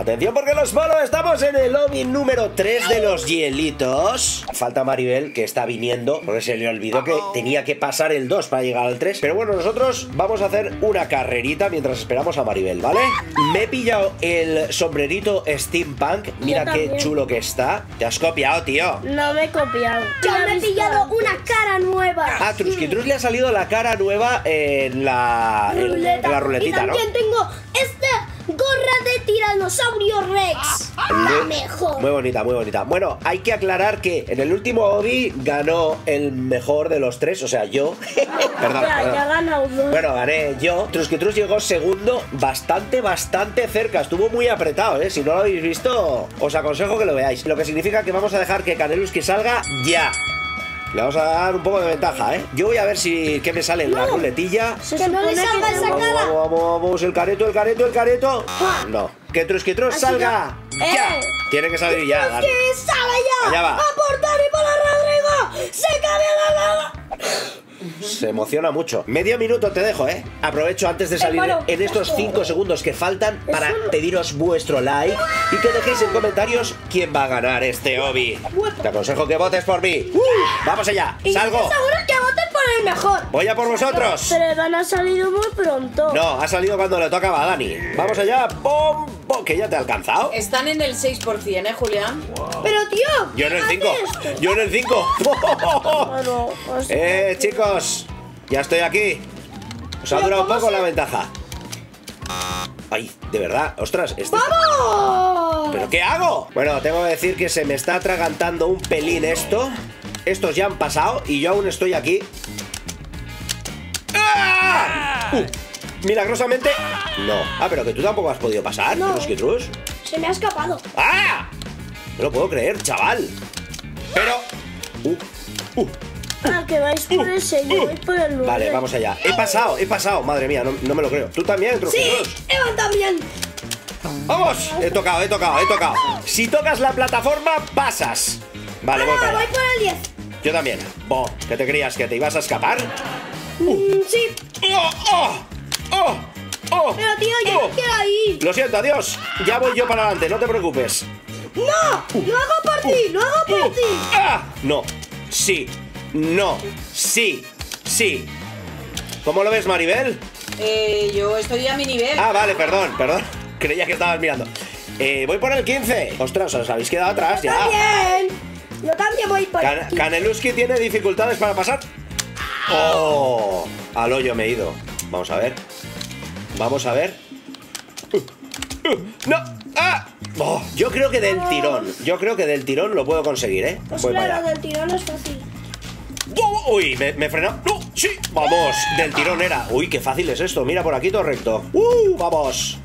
Atención porque los polos estamos en el lobby número 3 de los hielitos. Falta Maribel que está viniendo porque se le olvidó que tenía que pasar el 2 para llegar al 3. Pero bueno, nosotros vamos a hacer una carrerita mientras esperamos a Maribel, ¿vale? Me he pillado el sombrerito steampunk. Mira qué chulo que está. Te has copiado, tío. No me he copiado. Yo me he pillado una cara nueva. A Truskitrus le ha salido la cara nueva en la, en- Ruleta. en la ruletita, y ¿no? también tengo gorra de tiranosaurio Rex. La mejor. Muy bonita, muy bonita. Bueno, hay que aclarar que en el último Obi ganó el mejor de los tres, o sea, yo. perdón, Ya, perdón. ya ha ganado dos. Bueno, gané yo. Truskitrus llegó segundo, bastante, bastante cerca. Estuvo muy apretado, ¿eh? Si no lo habéis visto, os aconsejo que lo veáis. Lo que significa que vamos a dejar que Caneluski salga ya. Le vamos a dar un poco de ventaja, ¿eh? Yo voy a ver si qué me sale en la ruletilla. Se que no le salga esa cara. Vamos, vamos, vamos, el careto, el careto, el careto. No. Que Truskitrus Así salga. ya. Ya. Eh. Tiene que salir ya. ¡Que sale ya! Allá va. ¡Aportar y para Rodrigo! ¡Se cambia la lava! Se emociona mucho. Medio minuto te dejo, ¿eh? Aprovecho antes de salir en estos esto. 5 segundos que faltan para pediros vuestro like y que dejéis en comentarios quién va a ganar este hobby. Te aconsejo que votes por mí. ¡Vamos allá! ¡Salgo! seguro que voten por el mejor. ¡Voy a por vosotros! Pero Iván ha salido muy pronto. No, ha salido cuando le tocaba a Dani. ¡Vamos allá! ¡Bom! Bom! ¿Que ya te ha alcanzado? Están en el 6%, ¿eh, Julián? Pero tío, Yo en el ¿qué 5. hace esto? Yo en el 5. Bueno, pues- eh, chicos. Ya estoy aquí. Os ha durado ¿cómo poco se- la ventaja. Ay, de verdad. Ostras, este... ¡Vamos! ¿Pero qué hago? Bueno, tengo que decir que se me está atragantando un pelín esto. Estos ya han pasado y yo aún estoy aquí. ¡Ah! Uh, milagrosamente. No. Ah, pero que tú tampoco has podido pasar, No. Truskitrus. Se me ha escapado. ¡Ah! No lo puedo creer, chaval. Pero. Uh, uh, Ah, que vais por ese, yo voy por el nueve. Vale, vamos allá. He pasado, he pasado. Madre mía, no, no me lo creo. ¿Tú también, Sí, Truskitrus? Evan también. ¡Vamos! He tocado, he tocado, he tocado. Si tocas la plataforma, pasas. Vale, voy Ah, voy por el 10. Yo también. Bo, ¿qué te creías? ¿Que te ibas a escapar? Mm, sí, ¡Oh! ¡Oh! ¡Oh! ¡Oh! pero tío, yo ¡Oh! no quiero ir. Lo siento, adiós. Ya voy yo para adelante, no te preocupes. ¡No! ¡Lo hago por ti! ¡Lo hago por Uh, ti! ¡Ah! No. Sí. No. Sí. Sí. ¿Cómo lo ves, Maribel? Eh, yo estoy a mi nivel. Ah, vale, perdón, perdón. Creía que estabas mirando. Eh, voy por el 15. Ostras, os habéis quedado atrás ya. ¡También! Yo también voy por Can- aquí. Kaneluski tiene dificultades para pasar. ¡Oh! Al hoyo me he ido. Vamos a ver. Vamos a ver. ¡No! ¡Ah! Oh, yo creo que del tirón. Yo creo que del tirón lo puedo conseguir, ¿eh? Pues Voy claro, del tirón es fácil. ¡Oh! ¡Uy! Me, me he frenado. ¡No! ¡Sí! ¡Vamos! Del tirón era. ¡Uy! ¡Qué fácil es esto! Mira, por aquí todo recto. ¡Uh! ¡Vamos!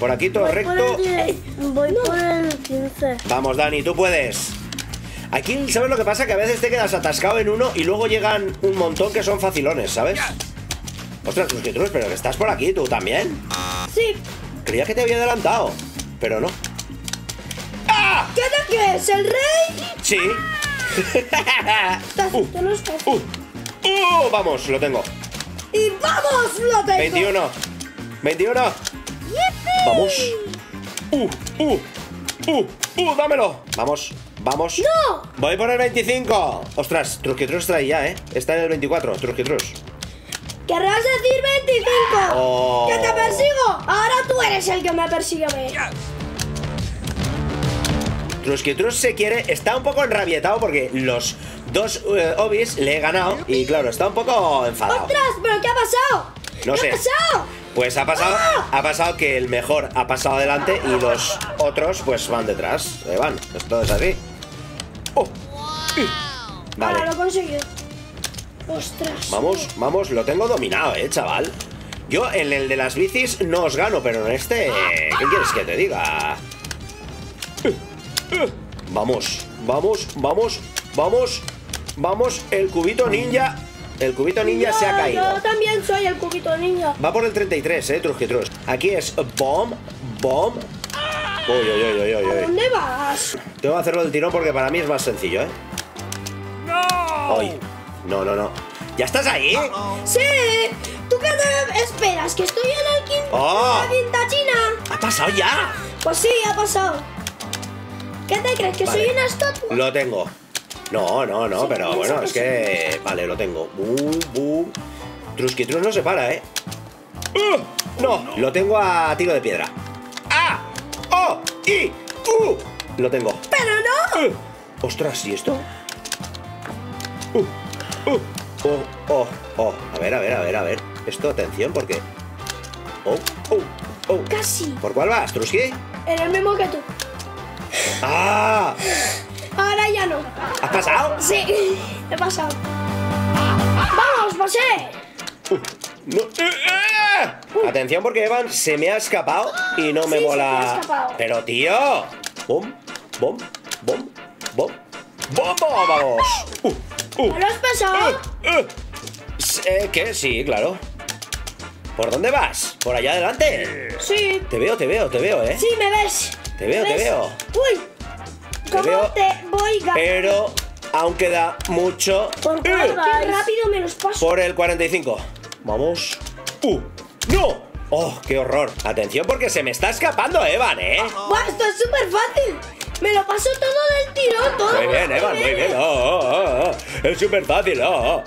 Por aquí todo Voy por recto. el 10, Voy por el 15. Vamos, Dani, tú puedes. Aquí, ¿sabes lo que pasa? Que a veces te quedas atascado en uno y luego llegan un montón que son facilones, ¿sabes? Ostras, tú, pero que estás por aquí, tú también. Sí. Creía que te había adelantado, pero no. ¡Ah! ¿Qué te crees? ¿El rey? Sí. Está- Uh, uh, uh, vamos, lo tengo. ¡Y vamos! ¡Lo tengo! 21. 21. Vamos. Uh, uh, uh, uh, dámelo. Vamos, vamos. ¡No! Voy por el 25. Ostras, Truskitrus trae ya, ¿eh? Está en el 24, Truskitrus. ¡Querrás decir 25! Oh. ¡Que te persigo! Ahora tú eres el que me persigue a mí. Truskitrus se quiere, está un poco enrabietado porque los dos eh, obis le he ganado y claro, está un poco enfadado. ¡Ostras! ¿Pero qué ha pasado? No ¿Qué sé. ha pasado? Pues ha pasado, ¡Ah! ha pasado que el mejor ha pasado adelante y los otros pues van detrás. Se van. Esto es así. Oh. Ahora Vale. lo he conseguido. ¡Ostras! Vamos, vamos, lo tengo dominado, eh, chaval. Yo en el de las bicis no os gano, pero en este. ¿Qué quieres que te diga? Vamos, vamos, vamos, vamos, vamos. El cubito ninja. El cubito ninja se ha caído. Yo también soy el cubito niño. Va por el 33, eh, Truskitrus. Aquí es bomb, bomb. Uy, uy, uy, uy, uy, ¿A dónde vas? Tengo que hacerlo del tirón porque para mí es más sencillo, ¿eh? ¡No! No, no, no. ¿Ya estás ahí? ¡Sí! ¿Tú qué te esperas? ¿Que estoy en el quinto? Oh. ¿En la quinta china? ¡Ha pasado ya! Pues sí, ha pasado. ¿Qué te crees? ¿Que Vale. soy una estatua? Lo tengo. No, no, no, Sí, pero bueno, es que... Vale, lo tengo. Bu, bu. Truskitrus no se para, ¿eh? ¡Uh! No, lo tengo a tiro de piedra. ¡Ah! ¡Oh! ¡Y! ¡Uh! Lo tengo. ¡Pero no! ¡Uh! ¡Ostras! ¿y esto? ¡Uh! ¡Oh! ¡Oh! ¡Oh! A ver, a ver, a ver, a ver. Esto, atención, porque... ¡Oh! ¡Oh! ¡Oh! Casi. ¿Por cuál vas, Truski? En el mismo que tú. ¡Ah! Ahora ya no. ¿Has pasado? Sí, he pasado. ¡Vamos! No. ¡Eh, eh! Atención porque Evan se me ha escapado y no me Sí, se mola. ha. Pero tío. Bom, bom, bom, bom. ¡Bom, bom, vamos! Uh, uh, ¿Me lo has pasado? uh. S- eh, ¿Qué? Sí, claro. ¿Por dónde vas? ¿Por allá adelante? Sí. Te veo, te veo, te veo, ¿eh? Sí, me ves. Te veo, ¿Me te ves? veo. Uy. ¿Cómo veo. te voy a... Pero aún queda mucho. ¿Por Eh, cuál Qué rápido me los paso. Por el 45. Vamos. ¡Uh! ¡No! ¡Oh, qué horror! Atención porque se me está escapando Evan, ¿eh? ¡Buah, esto es súper fácil! Me lo paso todo del tirón, todo. Muy bien, Evan, muy bien. Oh, oh, oh, oh. Es súper fácil. oh, oh.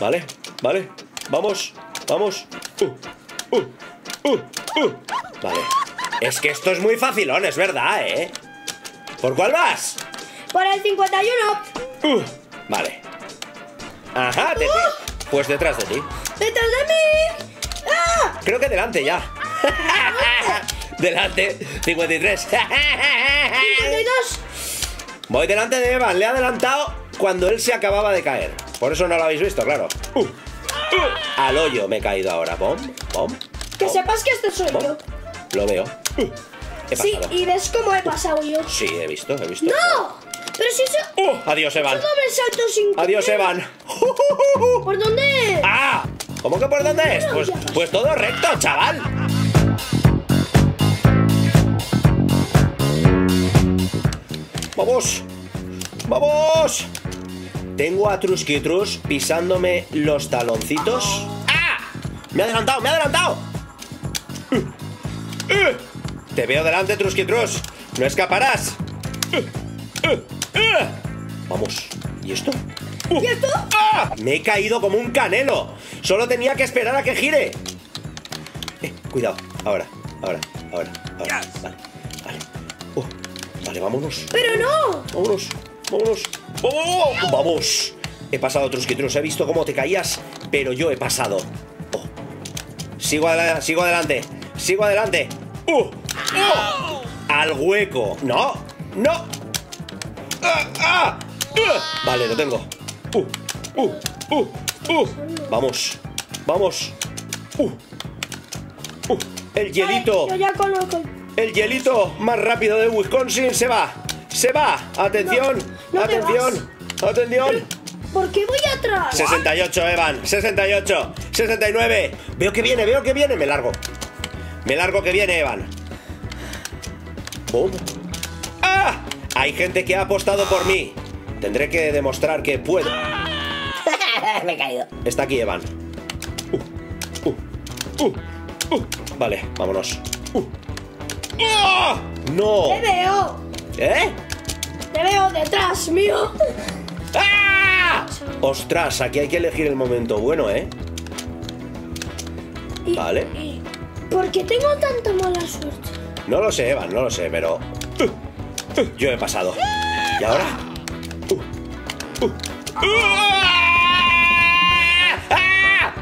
Vale, vale. Vamos, vamos. Uh, uh, uh. Vale. Es que esto es muy facilón, es verdad, ¿eh? ¿Por cuál vas? Por el 51. Uh, vale. Ajá, te, te- Pues detrás de ti. ¡Detrás de mí! ¡Ah! Creo que delante ya. delante, 53. 52. Voy delante de Evan, le he adelantado cuando él se acababa de caer. Por eso no lo habéis visto, claro. Uh, uh, al hoyo me he caído ahora. Bom, bom. Que bom, sepas que este soy bom. yo. Lo veo. Uh, Sí, y ves cómo he pasado yo. Sí, he visto, he visto. ¡No! Pero si eso... Uh, adiós, Evan. Me salto sin... Adiós, querer. Evan. ¿Por dónde? ¡Ah! ¿Cómo que por dónde es? Pues, pues todo recto, chaval. ¡Vamos! ¡Vamos! Tengo a Truskitrus pisándome los taloncitos. ¡Ah! ¡Me ha adelantado! ¡Me ha adelantado! Te veo delante, Truskitrus. No escaparás. Vamos. ¿Y esto? ¿Y esto? ¡Ah! Me he caído como un canelo. Solo tenía que esperar a que gire. Eh, cuidado. Ahora, ahora, ahora, ahora. Vale, vale. Uh, vale, vámonos. ¡Pero no! Vámonos, vámonos. ¡Vamos! ¡Vamos! He pasado, Truskitrus. He visto cómo te caías, pero yo he pasado. Oh. Sigo, adela- sigo adelante. Sigo adelante. ¡Uh! ¡Uh! Al hueco. ¡No! ¡No! ¡Ah! ¡Ah! ¡Ah! Vale, lo tengo. ¡Uh! ¡Uh! ¡Uh! ¡Uh! Vamos. Vamos. ¡Uh! ¡Uh! El hielito. Yo ya conozco. El hielito más rápido de Wisconsin se va. Se va. Atención. No, no te atención. Atención. ¿Por qué voy atrás? 68, Evan. 68. 69. Veo que viene, veo que viene. Me largo. Me largo que viene, Evan. ¡Bum! ¡Ah! Hay gente que ha apostado por mí. Tendré que demostrar que puedo. Me he caído. Está aquí, Evan. Uh, uh, uh, uh. Vale, vámonos. ¡No! Te veo. ¿Eh? Te veo detrás mío. ¡Ah! Ostras, aquí hay que elegir el momento bueno, ¿eh? Y- Vale. y- ¿Por qué tengo tanta mala suerte? No lo sé, Evan, no lo sé, pero. uh, uh, yo he pasado. ¿Y ahora? Uh. ¡Ah! ¡Ah!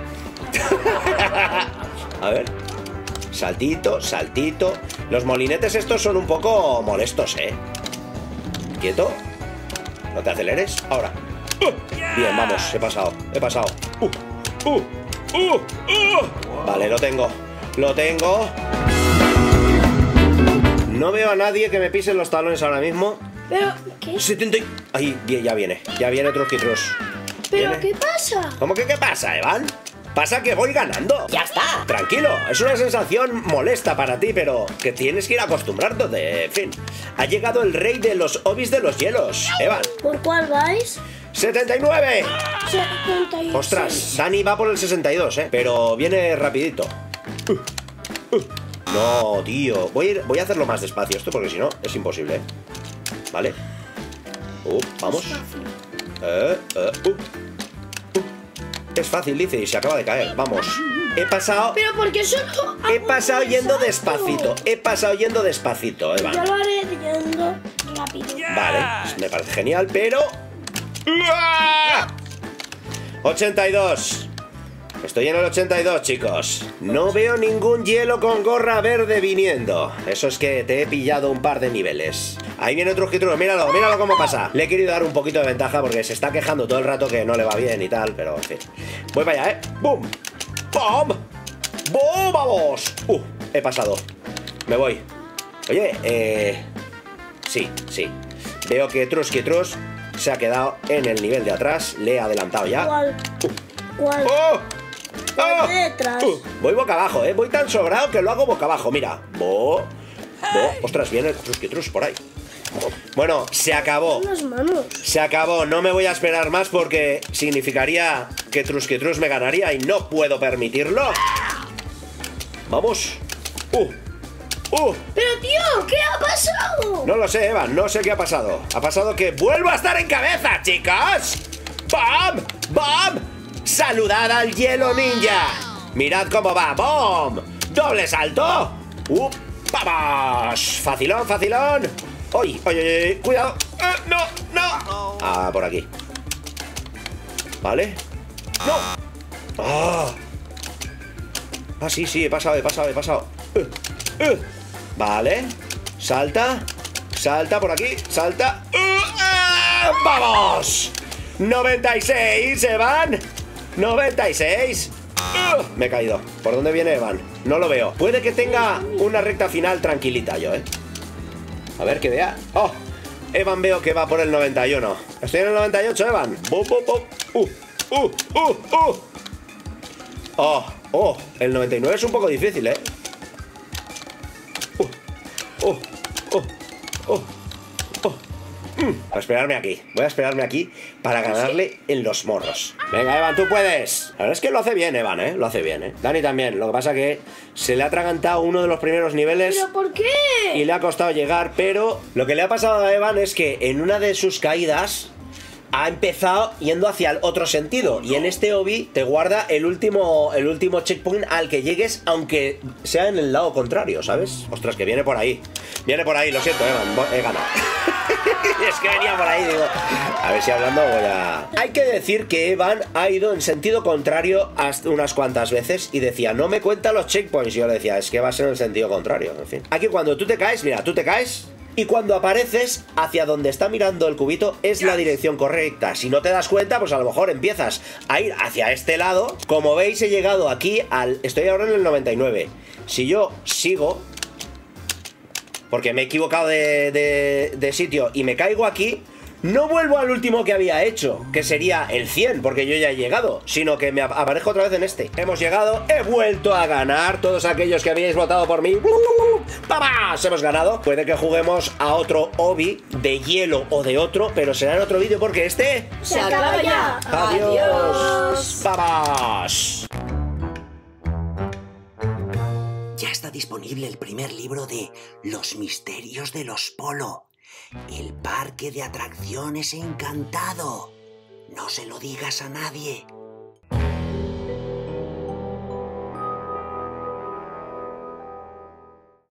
A ver. Saltito, saltito. Los molinetes estos son un poco molestos, ¿eh? Quieto. No te aceleres. Ahora. Uh, Bien, vamos, he pasado, he pasado. Uh, uh, uh, uh. Vale, lo tengo. Lo tengo. No veo a nadie que me pise los talones ahora mismo. Pero, ¿qué? 70. y- Ahí, bien, ya viene. Ya viene Trusquitrus. ¿Pero Viene. qué pasa? ¿Cómo que qué pasa, Evan? Pasa que voy ganando. Ya está. Tranquilo, es una sensación molesta para ti, pero que tienes que ir acostumbrándote. En fin, ha llegado el rey de los obis de los hielos, Evan. ¿Por cuál vais? 79. 76. Ostras, Dani va por el 62, ¿eh? Pero viene rapidito. Uh, uh. No, tío. Voy a, ir- voy a hacerlo más despacio esto porque si no es imposible. ¿eh? ¿Vale? Uh, vamos. Eh, eh, uh, uh. Es fácil, dice, y se acaba de caer. Vamos. He pasado. Pero porque solo. He pasado yendo despacito. He pasado yendo despacito, Yo Evan. lo haré yendo rápido. Vale, me parece genial, pero. ¡Uah! 82. Estoy en el 82, chicos. No veo ningún hielo con gorra verde viniendo. Eso es que te he pillado un par de niveles. Ahí viene Trujitru, míralo, míralo cómo pasa. Le he querido dar un poquito de ventaja porque se está quejando todo el rato que no le va bien y tal, pero en fin. Voy para allá, ¿eh? ¡Bum! ¡Bum! ¡Bum! ¡Vamos! ¡Uh! He pasado. Me voy. Oye, eh... Sí, sí. Veo que Trusky Trus se ha quedado en el nivel de atrás. Le he adelantado ya. ¿Cuál? ¿Cuál? ¡Oh! Voy boca abajo, ¿eh? Voy tan sobrado que lo hago boca abajo. Mira. Bo. Bo. Ostras, viene el Trusky Trus por ahí. Bueno, se acabó. Las manos. Se acabó. No me voy a esperar más porque significaría que Trusky Trus me ganaría y no puedo permitirlo. Vamos. ¡Uh! ¡Uh! Pero tío, ¿qué ha pasado? No lo sé, Evan, no sé qué ha pasado. Ha pasado que vuelvo a estar en cabeza, chicos. ¡Bam! ¡Saludad al hielo ninja! Mirad cómo va. ¡Bom! ¡Doble salto! ¡Uh! ¡Vamos! ¡Facilón, facilón! ¡Uy, uy, uy! uy! ¡Cuidado! ¡Eh, ¡No, no! Ah, por aquí. ¿Vale? ¡No! ¡Ah! Ah, sí, sí, he pasado, he pasado, he pasado. Eh, eh. Vale. Salta. Salta por aquí. Salta. ¡Uh! ¡Ah! ¡Vamos! 96, Evan. 96. ¡Uh! Me he caído. ¿Por dónde viene Evan? No lo veo. Puede que tenga una recta final tranquilita yo, ¿eh? A ver que vea. ¡Oh! Evan veo que va por el 91. Estoy en el 98, Evan. ¡Bum, bum, bum! ¡Uh! ¡Uh! ¡Uh! ¡Uh! ¡Oh! ¡Oh! El 99 es un poco difícil, ¿eh? ¡Uh! Voy a esperarme aquí. Voy a esperarme aquí para ganarle en los morros. Venga, Evan, tú puedes. La verdad es que lo hace bien, Evan, ¿eh? Lo hace bien, ¿eh? Dani también. Lo que pasa que se le ha atragantado uno de los primeros niveles ¿Pero por qué? y le ha costado llegar, pero lo que le ha pasado a Evan es que en una de sus caídas ha empezado yendo hacia el otro sentido y en este obi te guarda el último el último checkpoint al que llegues aunque sea en el lado contrario, ¿sabes? Ostras, que viene por ahí. Viene por ahí, lo siento, Evan, he ganado. es que venía por ahí, digo. A ver si hablando voy a. Hay que decir que Evan ha ido en sentido contrario hasta unas cuantas veces y decía, no me cuenta los checkpoints. Y yo le decía, es que va a ser en el sentido contrario. En fin. Aquí cuando tú te caes, mira, tú te caes. Y cuando apareces hacia donde está mirando el cubito es la dirección correcta. Si no te das cuenta, pues a lo mejor empiezas a ir hacia este lado. Como veis, he llegado aquí al... Estoy ahora en el 99. Si yo sigo, porque me he equivocado de, de- de sitio y me caigo aquí, no vuelvo al último que había hecho, que sería el 100, porque yo ya he llegado, sino que me ap- aparezco otra vez en este. Hemos llegado, he vuelto a ganar, todos aquellos que habíais votado por mí. ¡Vamos! Hemos ganado. Puede que juguemos a otro obi de hielo o de otro, pero será en otro vídeo porque este... Se acaba ya. ¡Adiós! ¡Vamos! El primer libro de Los misterios de los Polo. El parque de atracciones encantado. No se lo digas a nadie.